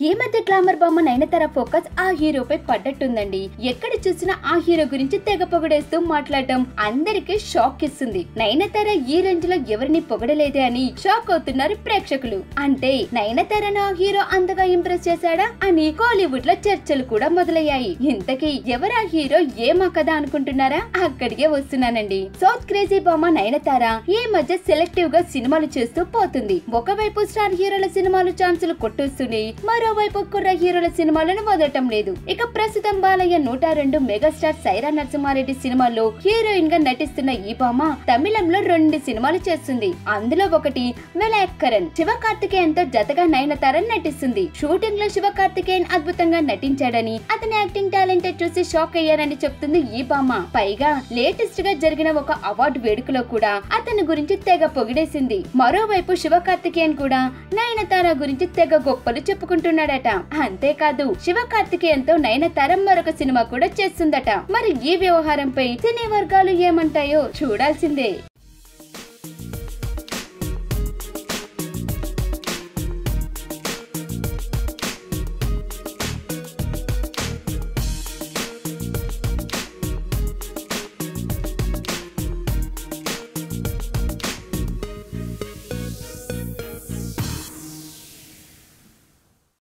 ఈ మధ్య గ్లామర్ బొమ్మ నయనతార ఫోకస్ ఆ హీరోపై పడ్డట్టుందండి. ఎక్కడ చూసినా ఆ హీరో గురించి తెగ పొగడేస్తూ మాట్లాడటం అందరికీ షాక్ ఇస్తుంది. నయనతార ఈ రేంజ్లో ఎవరిని పొగడలేదే అని షాక్ అవుతున్నారు ప్రేక్షకులు. అంటే నయనతారను ఆ హీరో అంతగా ఇంప్రెస్ చేశాడా అని కోలీవుడ్లో చర్చలు కూడా మొదలయ్యాయి. ఇంతకీ ఎవరా హీరో ఏమా కదా అనుకుంటున్నారా? అక్కడికే వస్తున్నానండి. సౌత్ క్రేజీ బొమ్మ నయనతార ఈ మధ్య సెలెక్టివ్గా సినిమాలు చేస్తూ పోతుంది. ఒకవైపు స్టార్ హీరోల సినిమాలు ఛాన్సులు కొట్టేస్తున్నాయి మరోవైపు కుర్ర హీరోల సినిమాలను వదలటం లేదు. ఇక ప్రస్తుతం బాలయ్య నూట రెండు మెగాస్టార్ సైరా నరసింహారెడ్డి సినిమాల్లో హీరోయిన్గా నటిస్తున్న ఈ భామ తమిళంలో రెండు సినిమాలు చేస్తుంది. అందులో ఒకటి వెలాక్కరన్ శివ కార్తికేయన్తో జతగా నయనతార నటిస్తుంది. షూటింగ్లో శివ కార్తికేయన్ అద్భుతంగా నటించాడని అతని యాక్టింగ్ టాలెంట్ చూసి షాక్ అయ్యారని చెప్తుంది ఈ భామ. పైగా లేటెస్ట్గా జరిగిన ఒక అవార్డు వేడుకలో కూడా అతని గురించి తెగ పొగిడేసింది. మరోవైపు శివ కార్తికేయన్ కూడా నయనతార గురించి తెగ గొప్పలు చేస్తున్నాడట అంతేకాదు శివ కార్తికేయంతో తరం మరొక సినిమా కూడా చేస్తుందట. మరి ఈ వ్యవహారంపై సినీ వర్గాలు ఏమంటాయో చూడాల్సిందే.